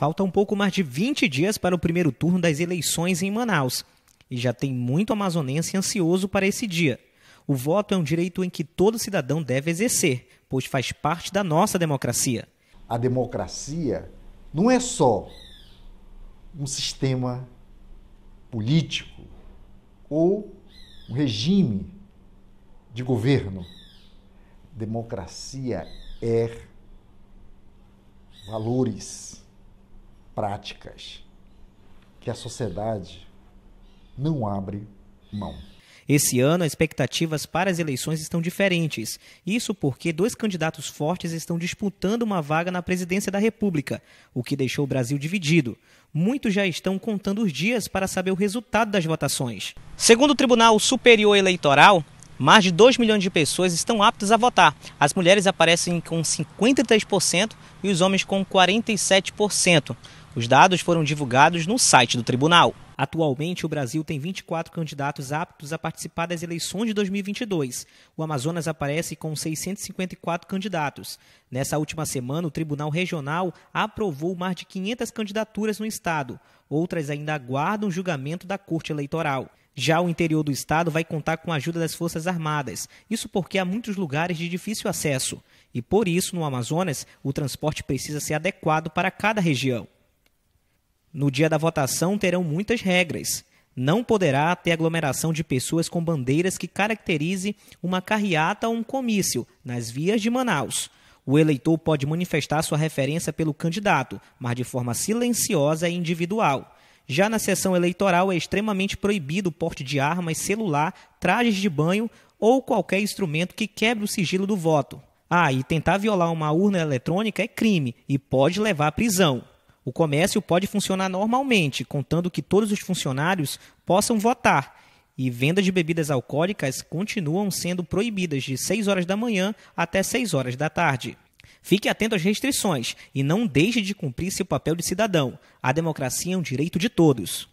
Falta um pouco mais de 20 dias para o primeiro turno das eleições em Manaus. E já tem muito amazonense ansioso para esse dia. O voto é um direito em que todo cidadão deve exercer, pois faz parte da nossa democracia. A democracia não é só um sistema político ou um regime de governo. Democracia é valores, práticas que a sociedade não abre mão. Esse ano, as expectativas para as eleições estão diferentes. Isso porque dois candidatos fortes estão disputando uma vaga na presidência da República, o que deixou o Brasil dividido. Muitos já estão contando os dias para saber o resultado das votações. Segundo o Tribunal Superior Eleitoral, mais de 2 milhões de pessoas estão aptas a votar. As mulheres aparecem com 53% e os homens com 47%. Os dados foram divulgados no site do tribunal. Atualmente, o Brasil tem 24 candidatos aptos a participar das eleições de 2022. O Amazonas aparece com 654 candidatos. Nessa última semana, o Tribunal Regional aprovou mais de 500 candidaturas no estado. Outras ainda aguardam julgamento da Corte Eleitoral. Já o interior do estado vai contar com a ajuda das Forças Armadas. Isso porque há muitos lugares de difícil acesso. E por isso, no Amazonas, o transporte precisa ser adequado para cada região. No dia da votação terão muitas regras. Não poderá ter aglomeração de pessoas com bandeiras que caracterize uma carreata ou um comício nas vias de Manaus. O eleitor pode manifestar sua referência pelo candidato, mas de forma silenciosa e individual. Já na sessão eleitoral é extremamente proibido o porte de armas, celular, trajes de banho ou qualquer instrumento que quebre o sigilo do voto. Ah, e tentar violar uma urna eletrônica é crime e pode levar à prisão. O comércio pode funcionar normalmente, contando que todos os funcionários possam votar. E venda de bebidas alcoólicas continuam sendo proibidas de 6 horas da manhã até 6 horas da tarde. Fique atento às restrições e não deixe de cumprir seu papel de cidadão. A democracia é um direito de todos.